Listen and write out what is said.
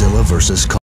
Godzilla vs.